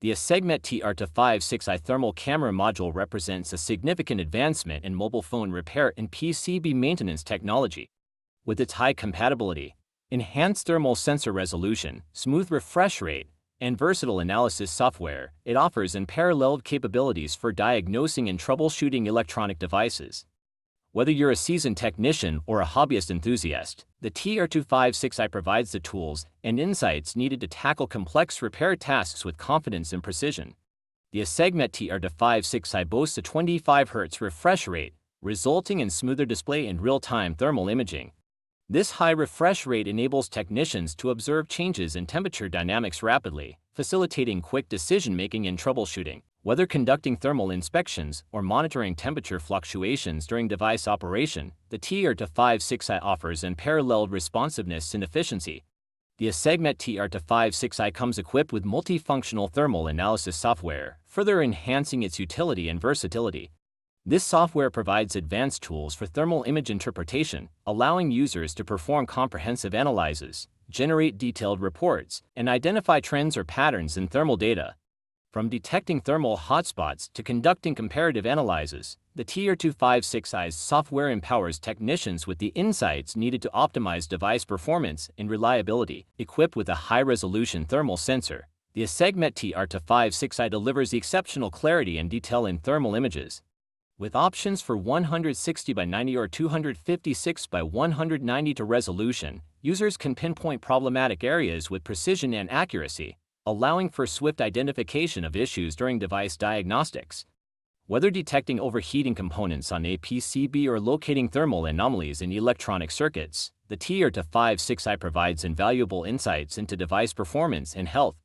The ACEGMET TR-56i thermal camera module represents a significant advancement in mobile phone repair and PCB maintenance technology. With its high compatibility, enhanced thermal sensor resolution, smooth refresh rate, and versatile analysis software, it offers unparalleled capabilities for diagnosing and troubleshooting electronic devices. Whether you're a seasoned technician or a hobbyist enthusiast, the TR256i provides the tools and insights needed to tackle complex repair tasks with confidence and precision. The ACEGMET TR256i boasts a 25 Hz refresh rate, resulting in smoother display and real-time thermal imaging. This high refresh rate enables technicians to observe changes in temperature dynamics rapidly, facilitating quick decision-making and troubleshooting. Whether conducting thermal inspections or monitoring temperature fluctuations during device operation, the TR256i offers unparalleled responsiveness and efficiency. The ACEGMET TR256i comes equipped with multifunctional thermal analysis software, further enhancing its utility and versatility. This software provides advanced tools for thermal image interpretation, allowing users to perform comprehensive analyses, generate detailed reports, and identify trends or patterns in thermal data. From detecting thermal hotspots to conducting comparative analyses, the TR256i's software empowers technicians with the insights needed to optimize device performance and reliability. Equipped with a high-resolution thermal sensor, the ACEGMET TR256i delivers exceptional clarity and detail in thermal images. With options for 160 by 90 or 256 by 190 to resolution, users can pinpoint problematic areas with precision and accuracy allowing for swift identification of issues during device diagnostics. Whether detecting overheating components on a PCB or locating thermal anomalies in electronic circuits, the TR256i provides invaluable insights into device performance and health.